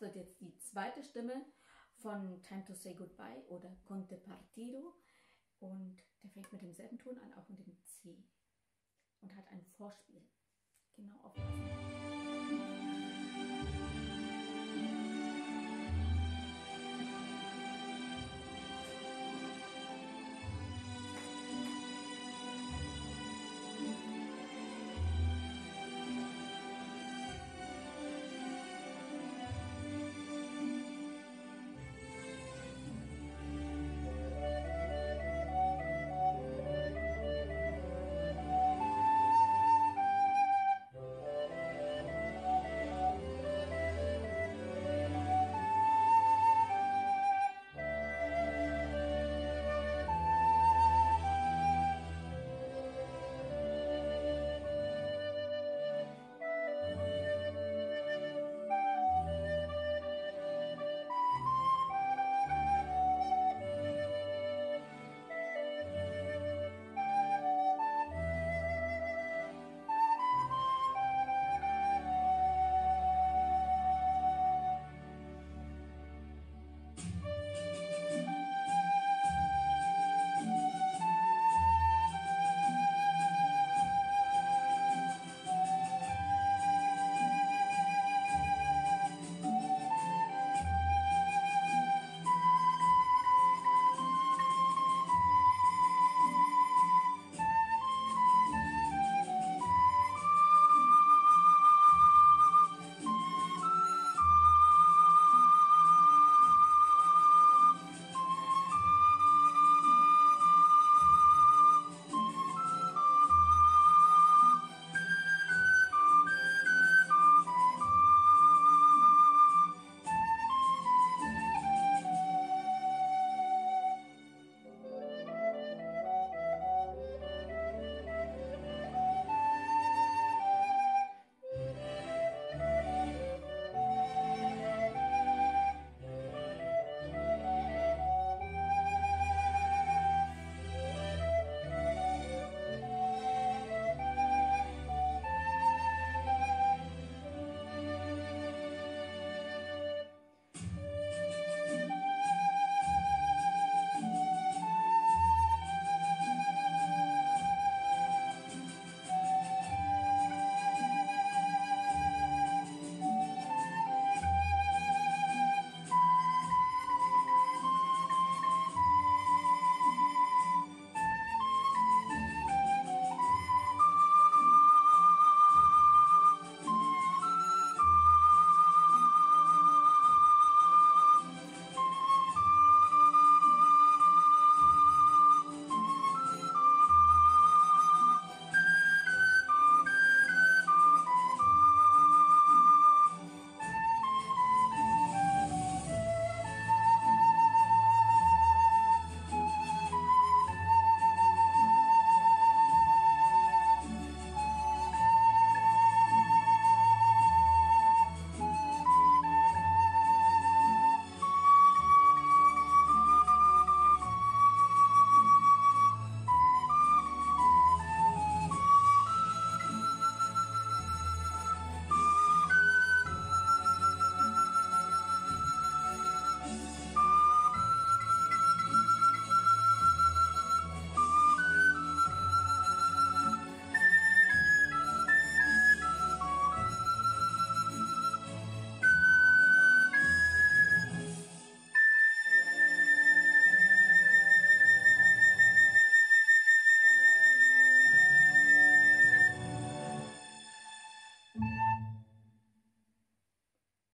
wird jetzt die zweite Stimme von Time to Say Goodbye oder Conte Partido. Und der fängt mit demselben Ton an, auch mit dem C. Und hat ein Vorspiel. Genau aufpassen.